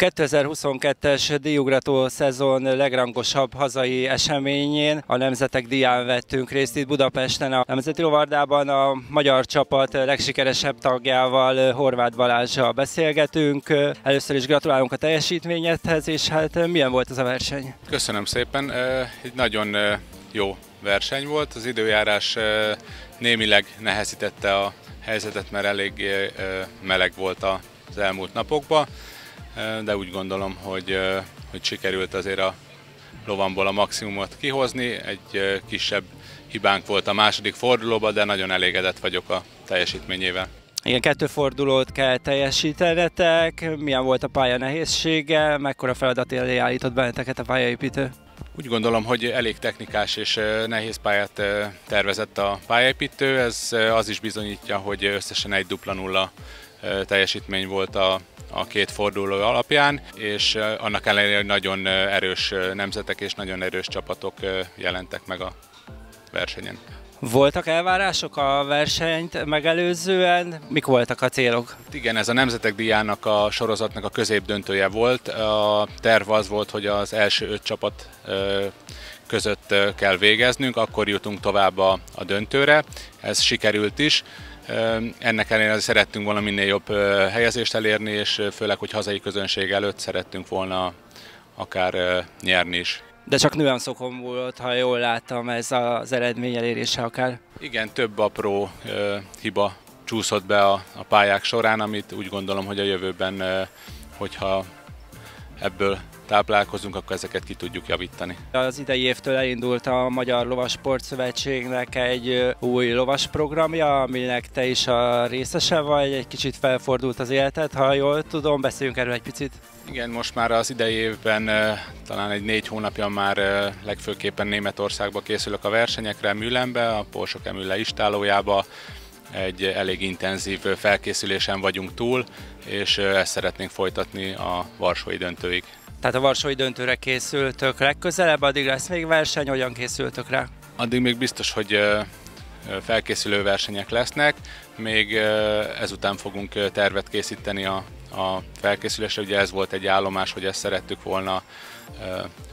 A 2022-es díjugrató szezon legrangosabb hazai eseményén a Nemzetek Díján vettünk részt itt Budapesten. A Nemzeti Lovardában a magyar csapat legsikeresebb tagjával, Horváth Balázsjal beszélgetünk. Először is gratulálunk a teljesítményedhez, és hát milyen volt ez a verseny? Köszönöm szépen, egy nagyon jó verseny volt. Az időjárás némileg nehezítette a helyzetet, mert elég meleg volt az elmúlt napokban de úgy gondolom, hogy, hogy sikerült azért a lovamból a maximumot kihozni. Egy kisebb hibánk volt a második fordulóban, de nagyon elégedett vagyok a teljesítményével. Igen, kettő fordulót kell teljesítenetek. Milyen volt a pálya nehézsége? Mekkora feladat elé állított benneteket a pályaépítő? Úgy gondolom, hogy elég technikás és nehéz pályát tervezett a pályaépítő. Ez az is bizonyítja, hogy összesen egy dupla nulla teljesítmény volt a, a két forduló alapján, és annak ellenére, hogy nagyon erős nemzetek és nagyon erős csapatok jelentek meg a versenyen. Voltak elvárások a versenyt megelőzően? Mik voltak a célok? Igen, ez a Nemzetek Díjának a sorozatnak a középdöntője volt. A terv az volt, hogy az első öt csapat között kell végeznünk, akkor jutunk tovább a, a döntőre. Ez sikerült is. Ennek ellenére szerettünk volna minél jobb helyezést elérni, és főleg, hogy hazai közönség előtt szerettünk volna akár nyerni is. De csak nüanszokon volt, ha jól láttam, ez az eredmény elérése akár. Igen, több apró hiba csúszott be a, a pályák során, amit úgy gondolom, hogy a jövőben, hogyha ebből táplálkozunk, akkor ezeket ki tudjuk javítani. Az idei évtől elindult a Magyar Lovasport Szövetségnek egy új lovas programja, aminek te is a részese vagy, egy kicsit felfordult az életed, ha jól tudom, beszéljünk erről egy picit. Igen, most már az idei évben talán egy négy hónapja már legfőképpen Németországba készülök a versenyekre, Mühlenbe, a Porsche Kemülle istálójába, egy elég intenzív felkészülésen vagyunk túl, és ezt szeretnénk folytatni a Varsói döntőig. Tehát a Varsói döntőre készültök legközelebb, addig lesz még verseny, hogyan készültök rá? Addig még biztos, hogy felkészülő versenyek lesznek, még ezután fogunk tervet készíteni a, a felkészülésre, ugye ez volt egy állomás, hogy ezt szerettük volna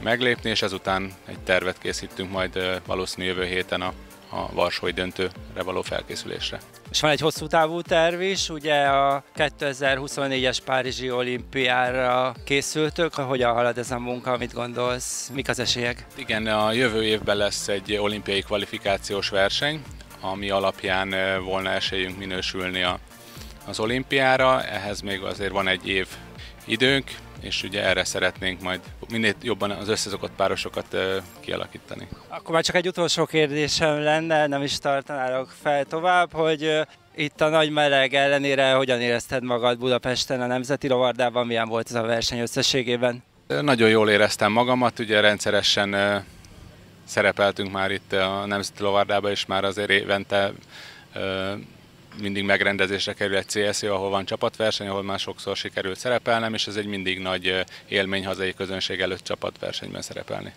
meglépni, és ezután egy tervet készítünk majd valószínű jövő héten a a Varsói döntőre való felkészülésre. És van egy hosszú távú terv is, ugye a 2024-es Párizsi olimpiára készültök, hogyan halad ez a munka, mit gondolsz, mik az esélyek? Igen, a jövő évben lesz egy olimpiai kvalifikációs verseny, ami alapján volna esélyünk minősülni a, az olimpiára, ehhez még azért van egy év időnk, és ugye erre szeretnénk majd minél jobban az összezokott párosokat kialakítani. Akkor már csak egy utolsó kérdésem lenne, nem is tartanálok fel tovább, hogy itt a nagy meleg ellenére hogyan érezted magad Budapesten a Nemzeti Rovardában, milyen volt ez a verseny összességében? Nagyon jól éreztem magamat, ugye rendszeresen szerepeltünk már itt a Nemzeti Lovardában, és már azért évente mindig megrendezésre kerül egy CSZ, ahol van csapatverseny, ahol már sokszor sikerült szerepelnem, és ez egy mindig nagy élmény hazai közönség előtt csapatversenyben szerepelni.